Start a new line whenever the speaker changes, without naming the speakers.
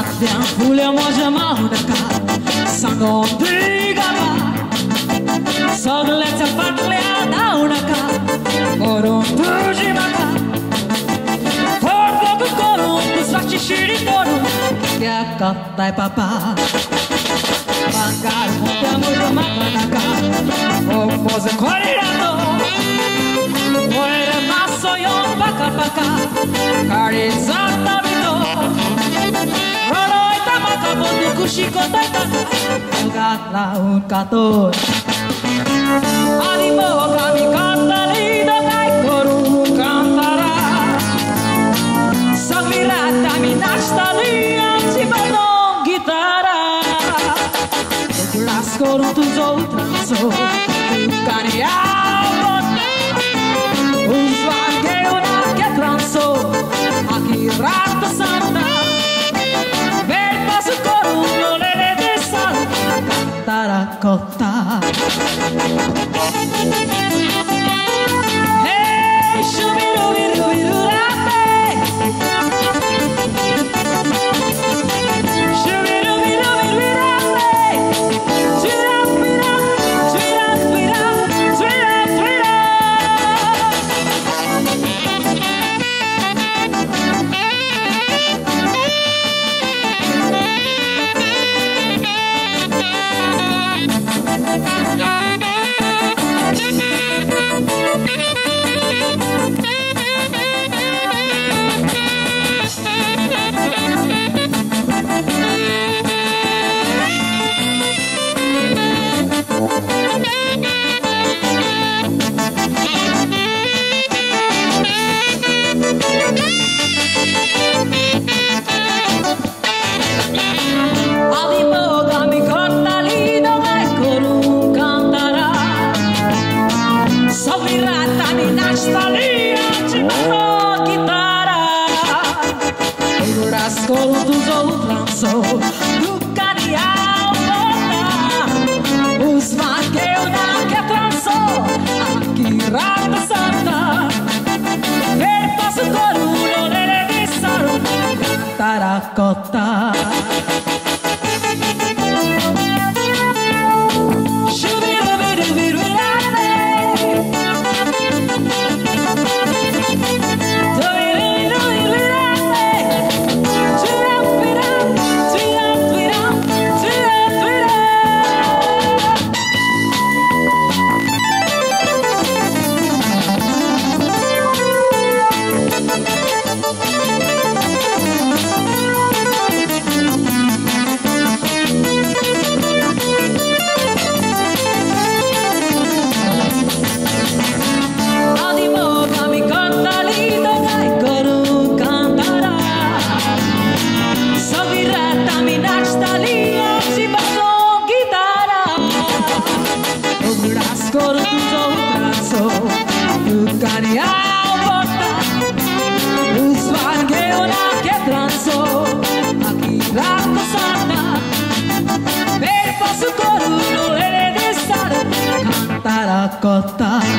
Abbiamo pure mangiamo una casa Sanno brigava Soglezza parlia da una casa Moron tuji maka Porco con un sachi shiri toru Ya katta papa Mangar montiamo una macanaca O pose corrirano Muere maso yo paca paca Carizata Chicoteta Jogat laun katun Animo kami kata lido kai korun kantara Saglirat kami nasta liam si bandong gitara Las corun tus outras Alta. E rascolo tu zoltranzo Lucani alta Os vaqueu na que tranço Aqui rata santa Per passo coru no lele di saro Taracota Got costas.